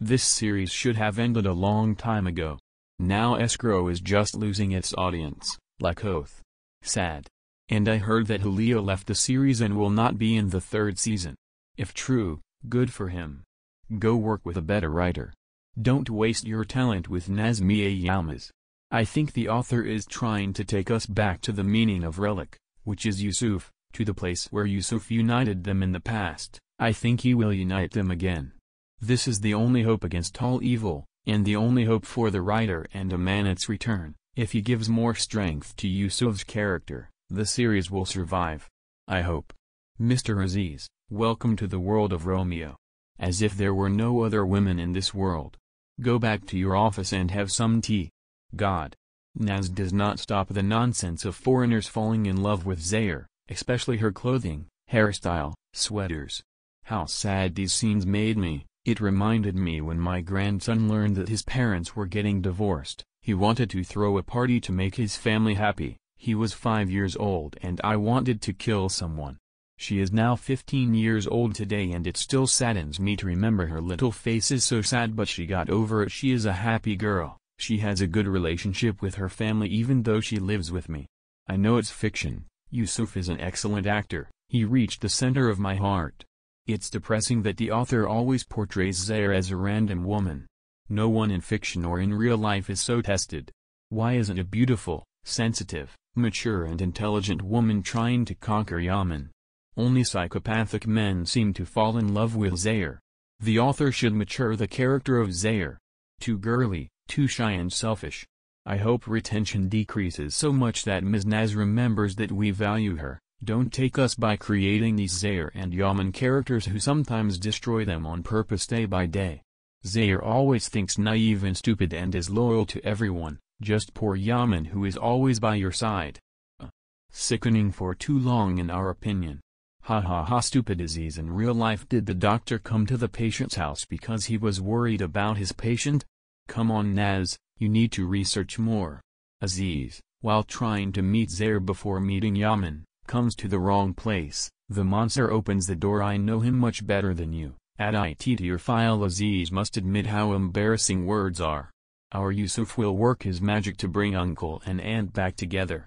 This series should have ended a long time ago. Now Escrow is just losing its audience, like Oath. Sad. And I heard that Julio left the series and will not be in the third season. If true, good for him. Go work with a better writer. Don't waste your talent with Nazmiye Yilmaz. I think the author is trying to take us back to the meaning of relic, which is Yusuf, to the place where Yusuf united them in the past. I think he will unite them again. This is the only hope against all evil, and the only hope for the writer and a man its return. If he gives more strength to Yusuf's character, the series will survive. I hope. Mr. Aziz, welcome to the world of Romeo. As if there were no other women in this world. Go back to your office and have some tea. God. Naz does not stop the nonsense of foreigners falling in love with Seher, especially her clothing, hairstyle, sweaters. How sad these scenes made me, it reminded me when my grandson learned that his parents were getting divorced, he wanted to throw a party to make his family happy, he was five years old and I wanted to kill someone. She is now 15 years old today and it still saddens me to remember her little face is so sad but she got over it she is a happy girl, she has a good relationship with her family even though she lives with me. I know it's fiction, Yusuf is an excellent actor, he reached the center of my heart. It's depressing that the author always portrays Seher as a random woman. No one in fiction or in real life is so tested. Why isn't a beautiful, sensitive, mature and intelligent woman trying to conquer Yaman? Only psychopathic men seem to fall in love with Seher. The author should mature the character of Seher. Too girly, too shy and selfish. I hope retention decreases so much that Ms. Naz remembers that we value her. Don't take us by creating these Seher and Yaman characters who sometimes destroy them on purpose day by day. Seher always thinks naive and stupid and is loyal to everyone, just poor Yaman who is always by your side. Uh, sickening for too long in our opinion. Ha ha ha stupid disease in real life did the doctor come to the patient's house because he was worried about his patient? Come on Naz, you need to research more. Aziz, while trying to meet Seher before meeting Yaman, comes to the wrong place, the monster opens the door I know him much better than you, add it to your file Aziz must admit how embarrassing words are. Our Yusuf will work his magic to bring uncle and aunt back together.